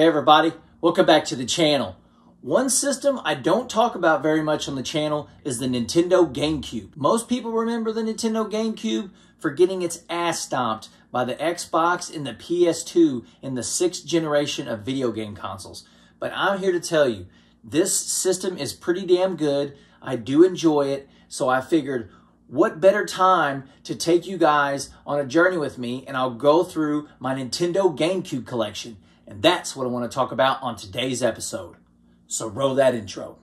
Hey everybody, welcome back to the channel. One system I don't talk about very much on the channel is the Nintendo GameCube. Most people remember the Nintendo GameCube for getting its ass stomped by the Xbox and the PS2 in the sixth generation of video game consoles. But I'm here to tell you, this system is pretty damn good. I do enjoy it, so I figured what better time to take you guys on a journey with me and I'll go through my Nintendo GameCube collection. And that's what I want to talk about on today's episode. So roll that intro.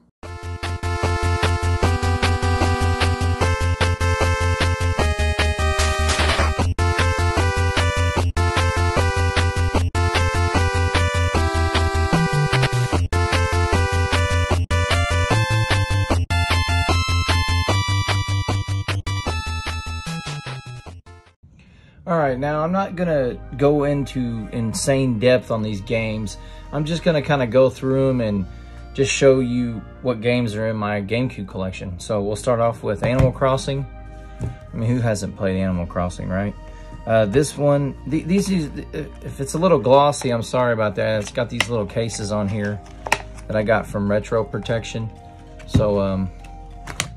All right, now I'm not gonna go into insane depth on these games. I'm just gonna kind of go through them and just show you what games are in my GameCube collection. So we'll start off with Animal Crossing. I mean, who hasn't played Animal Crossing, right? Uh, this one, th these, if it's a little glossy, I'm sorry about that. It's got these little cases on here that I got from Retro Protection. So um,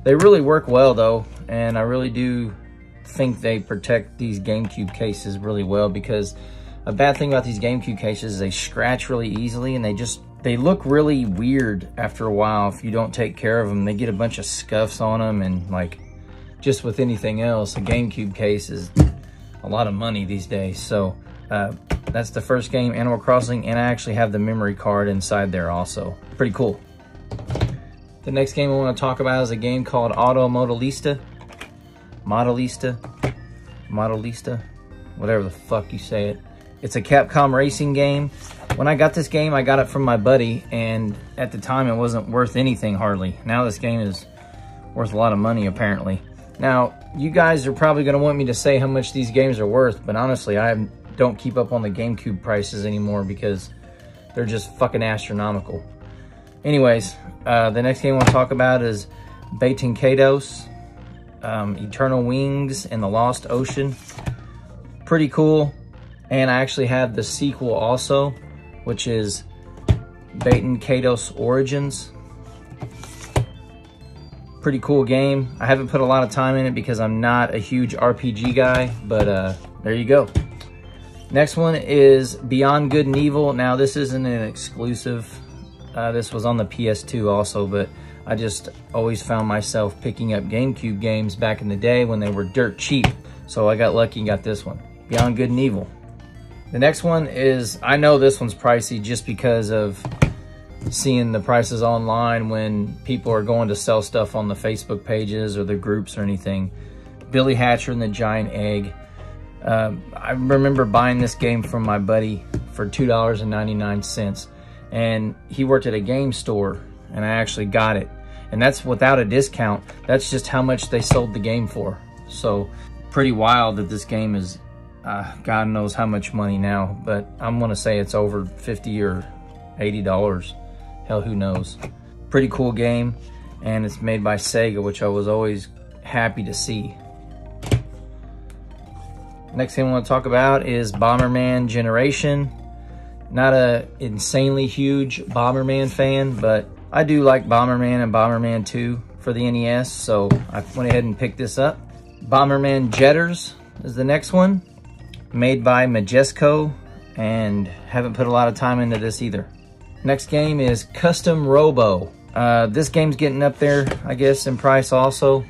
they really work well though, and I really do think they protect these GameCube cases really well because a bad thing about these GameCube cases is they scratch really easily and they just, they look really weird after a while if you don't take care of them. They get a bunch of scuffs on them and like, just with anything else, a GameCube case is a lot of money these days. So uh, that's the first game, Animal Crossing, and I actually have the memory card inside there also. Pretty cool. The next game I want to talk about is a game called Auto Modelista. Modelista, Modelista, whatever the fuck you say it. It's a Capcom racing game. When I got this game, I got it from my buddy, and at the time it wasn't worth anything hardly. Now this game is worth a lot of money, apparently. Now, you guys are probably to want me to say how much these games are worth, but honestly, I don't keep up on the GameCube prices anymore because they're just fucking astronomical. Anyways, uh, the next game I want to talk about is Baten Kaitos um, Eternal Wings and the Lost Ocean. Pretty cool. And I actually have the sequel also, which is Baten Kaitos Origins. Pretty cool game. I haven't put a lot of time in it because I'm not a huge RPG guy, but uh, there you go. Next one is Beyond Good and Evil. Now, this isn't an exclusive. Uh, this was on the PS2 also, but I just always found myself picking up GameCube games back in the day when they were dirt cheap. So I got lucky and got this one, Beyond Good and Evil. The next one is, I know this one's pricey just because of seeing the prices online when people are going to sell stuff on the Facebook pages or the groups or anything. Billy Hatcher and the Giant Egg. Um, I remember buying this game from my buddy for $2.99 and he worked at a game store and I actually got it. And that's without a discount. That's just how much they sold the game for. So pretty wild that this game is, uh, God knows how much money now, but I'm gonna say it's over 50 or $80. Hell, who knows. Pretty cool game, and it's made by Sega, which I was always happy to see. Next thing I want to talk about is Bomberman Generation. Not a insanely huge Bomberman fan, but I do like Bomberman and Bomberman 2 for the NES, so I went ahead and picked this up. Bomberman Jetters is the next one, made by Majesco, and haven't put a lot of time into this either. Next game is Custom Robo. Uh, this game's getting up there, I guess, in price also.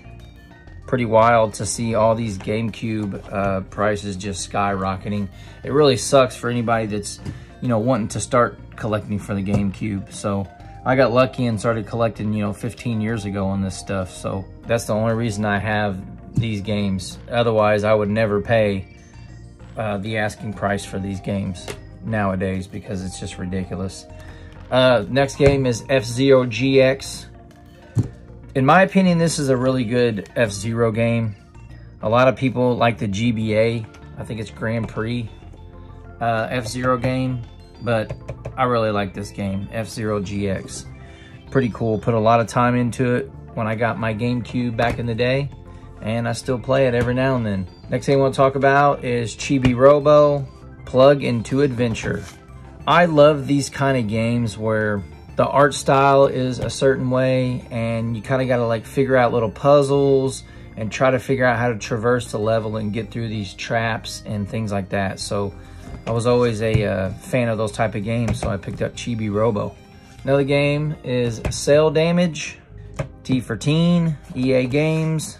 Pretty wild to see all these GameCube uh, prices just skyrocketing. It really sucks for anybody that's, you know, wanting to start collecting for the GameCube. So I got lucky and started collecting, you know, 15 years ago on this stuff. So that's the only reason I have these games. Otherwise, I would never pay uh, the asking price for these games nowadays because it's just ridiculous. Uh, next game is F-Zero GX. In my opinion, this is a really good F-Zero game. A lot of people like the GBA. I think it's Grand Prix uh, F-Zero game, but I really like this game, F-Zero GX. Pretty cool, put a lot of time into it when I got my GameCube back in the day, and I still play it every now and then. Next thing I want to talk about is Chibi Robo Plug into Adventure. I love these kind of games where the art style is a certain way and you kind of got to like figure out little puzzles and try to figure out how to traverse the level and get through these traps and things like that. So I was always a uh, fan of those type of games, so I picked up Chibi Robo. Another game is Cell Damage, T for Teen, EA Games.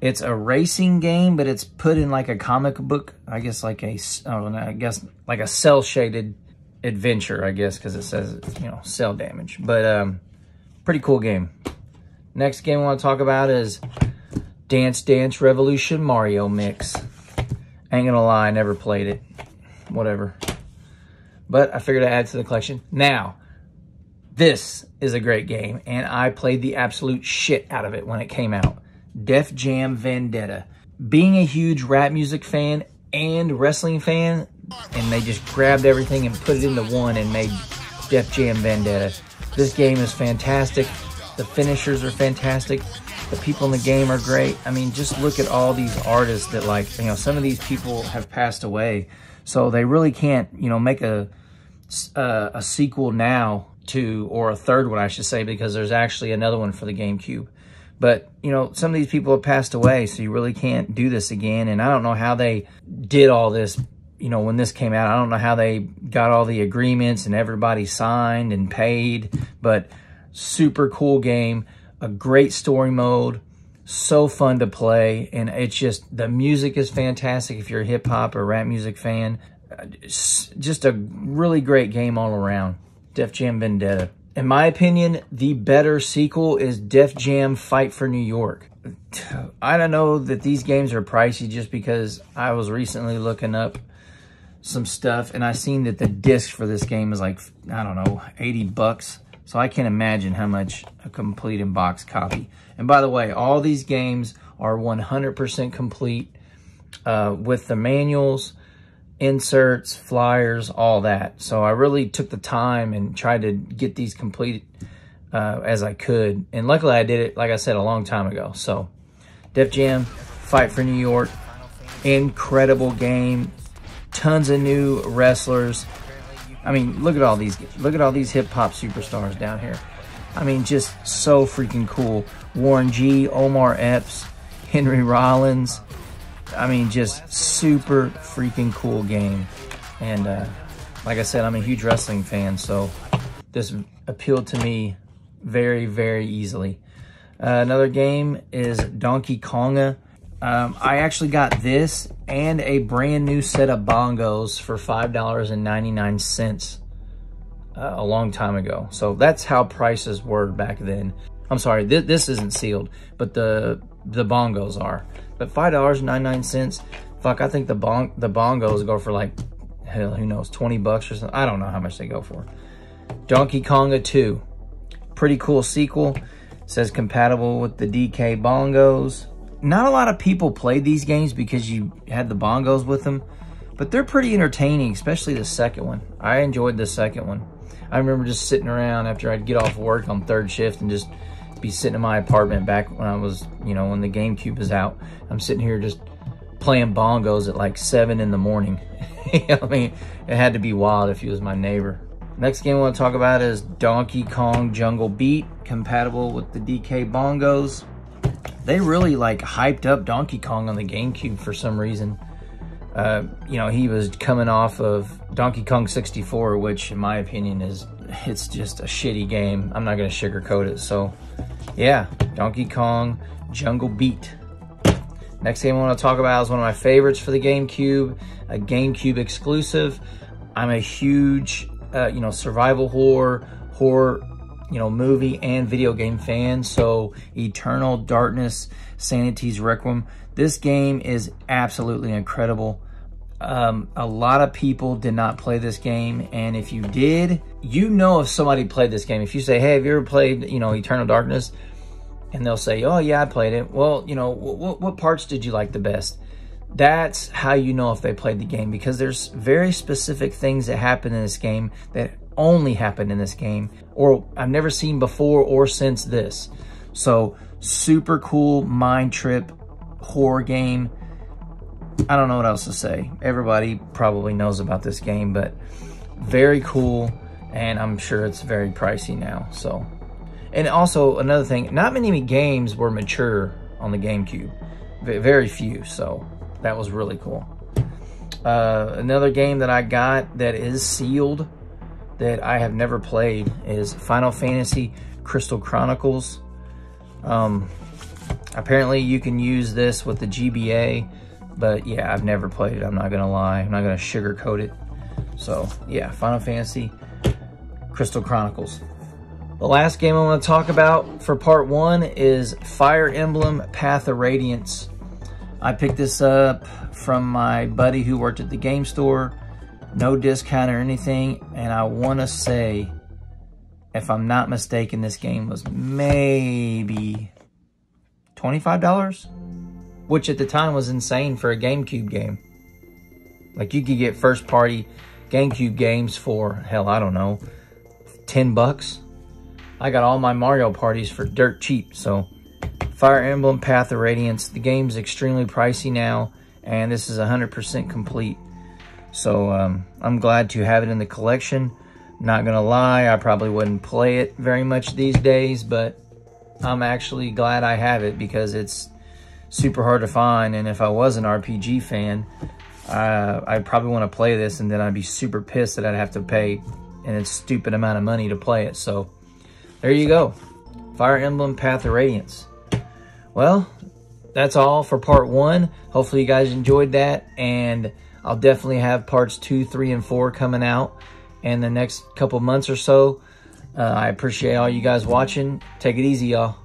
It's a racing game, but it's put in like a comic book, I guess like a, know, I guess like a cell shaded adventure, I guess, because it says, you know, cell damage. But um, pretty cool game. Next game I want to talk about is Dance Dance Revolution Mario Mix. Ain't gonna lie, I never played it. Whatever. But I figured I'd add to the collection. Now, this is a great game, and I played the absolute shit out of it when it came out. Def Jam Vendetta. Being a huge rap music fan and wrestling fan, and they just grabbed everything and put it into one and made Def Jam Vendetta. This game is fantastic. The finishers are fantastic. The people in the game are great. I mean, just look at all these artists that like, you know, some of these people have passed away. So they really can't, you know, make a, uh, a sequel now to, or a third one, I should say, because there's actually another one for the GameCube. But, you know, some of these people have passed away, so you really can't do this again. And I don't know how they did all this you know, when this came out, I don't know how they got all the agreements and everybody signed and paid, but super cool game, a great story mode, so fun to play, and it's just, the music is fantastic if you're a hip hop or rap music fan. Uh, just a really great game all around. Def Jam Vendetta. In my opinion, the better sequel is Def Jam Fight for New York. I don't know that these games are pricey just because I was recently looking up some stuff and I seen that the disc for this game is like, I don't know, 80 bucks. So I can't imagine how much a complete in box copy. And by the way, all these games are 100% complete uh, with the manuals, inserts, flyers, all that. So I really took the time and tried to get these complete uh, as I could. And luckily I did it, like I said, a long time ago. So Def Jam, Fight for New York, incredible game tons of new wrestlers. I mean, look at all these, look at all these hip hop superstars down here. I mean, just so freaking cool. Warren G, Omar Epps, Henry Rollins. I mean, just super freaking cool game. And uh, like I said, I'm a huge wrestling fan, so this appealed to me very, very easily. Uh, another game is Donkey Konga. Um, I actually got this and a brand new set of bongos for $5.99 uh, a long time ago. So that's how prices were back then. I'm sorry, th this isn't sealed, but the the bongos are. But $5.99, fuck, I think the bong the bongos go for like, hell, who knows, 20 bucks or something. I don't know how much they go for. Donkey Konga 2, pretty cool sequel. says compatible with the DK bongos not a lot of people played these games because you had the bongos with them, but they're pretty entertaining, especially the second one. I enjoyed the second one. I remember just sitting around after I'd get off work on third shift and just be sitting in my apartment back when I was, you know, when the GameCube was out. I'm sitting here just playing bongos at like 7 in the morning. I mean, it had to be wild if he was my neighbor. Next game I want to talk about is Donkey Kong Jungle Beat, compatible with the DK bongos they really like hyped up Donkey Kong on the GameCube for some reason. Uh, you know, he was coming off of Donkey Kong 64, which in my opinion is, it's just a shitty game. I'm not gonna sugarcoat it. So yeah, Donkey Kong Jungle Beat. Next game I wanna talk about is one of my favorites for the GameCube, a GameCube exclusive. I'm a huge, uh, you know, survival horror, horror you know, movie and video game fan. So Eternal Darkness, Sanity's Requiem. This game is absolutely incredible. Um, a lot of people did not play this game. And if you did, you know if somebody played this game. If you say, hey, have you ever played, you know, Eternal Darkness? And they'll say, oh, yeah, I played it. Well, you know, what, what parts did you like the best? That's how you know if they played the game because there's very specific things that happen in this game that only happened in this game or I've never seen before or since this. So super cool mind trip horror game. I don't know what else to say. Everybody probably knows about this game, but very cool, and I'm sure it's very pricey now. So, and also another thing, not many games were mature on the GameCube, very few. So that was really cool. Uh, another game that I got that is sealed that I have never played is Final Fantasy Crystal Chronicles. Um, apparently you can use this with the GBA, but yeah, I've never played it. I'm not gonna lie. I'm not gonna sugarcoat it. So yeah, Final Fantasy Crystal Chronicles. The last game I want to talk about for part one is Fire Emblem Path of Radiance. I picked this up from my buddy who worked at the game store. No discount or anything. And I want to say, if I'm not mistaken, this game was maybe $25, which at the time was insane for a GameCube game. Like you could get first party GameCube games for, hell, I don't know, 10 bucks. I got all my Mario parties for dirt cheap, so Fire Emblem Path of Radiance. The game's extremely pricey now, and this is 100% complete. So um, I'm glad to have it in the collection. Not gonna lie, I probably wouldn't play it very much these days, but I'm actually glad I have it because it's super hard to find. And if I was an RPG fan, uh, I'd probably want to play this and then I'd be super pissed that I'd have to pay an stupid amount of money to play it. So there you go. Fire Emblem Path of Radiance. Well, that's all for part one. Hopefully you guys enjoyed that. And I'll definitely have parts two, three, and four coming out in the next couple months or so. Uh, I appreciate all you guys watching. Take it easy, y'all.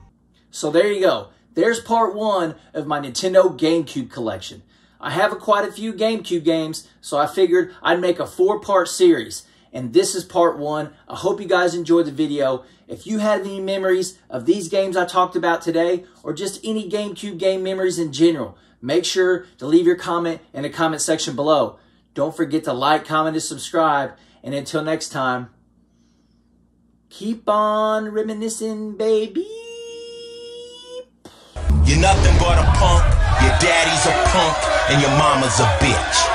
So there you go. There's part one of my Nintendo GameCube collection. I have quite a few GameCube games, so I figured I'd make a four-part series. And this is part one. I hope you guys enjoyed the video. If you have any memories of these games I talked about today, or just any GameCube game memories in general, make sure to leave your comment in the comment section below. Don't forget to like, comment, and subscribe. And until next time, keep on reminiscing, baby. You're nothing but a punk, your daddy's a punk, and your mama's a bitch.